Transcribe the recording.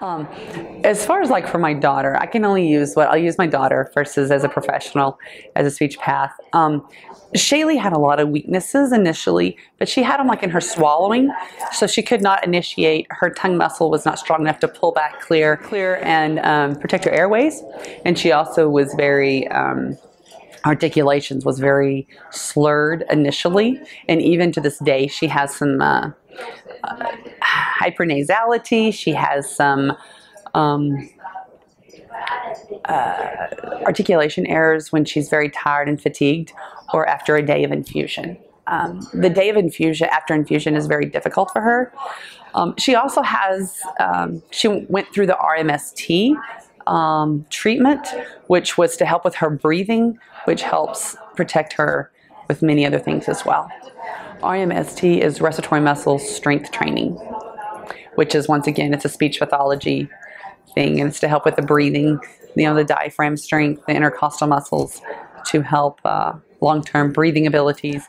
Um, as far as like for my daughter, I can only use what I'll use my daughter versus as a professional, as a speech path. Um, Shaylee had a lot of weaknesses initially, but she had them like in her swallowing, so she could not initiate. Her tongue muscle was not strong enough to pull back clear, clear, and um, protect her airways. And she also was very um, articulations was very slurred initially, and even to this day, she has some uh, hypernasality. She has some um, uh, articulation errors when she's very tired and fatigued, or after a day of infusion. Um, the day of infusion, after infusion, is very difficult for her. Um, she also has, um, she went through the RMST um, treatment, which was to help with her breathing, which helps protect her with many other things as well. RMST is respiratory muscle strength training, which is once again, it's a speech pathology thing, and it's to help with the breathing, you know, the diaphragm strength, the intercostal muscles, to help uh, long-term breathing abilities,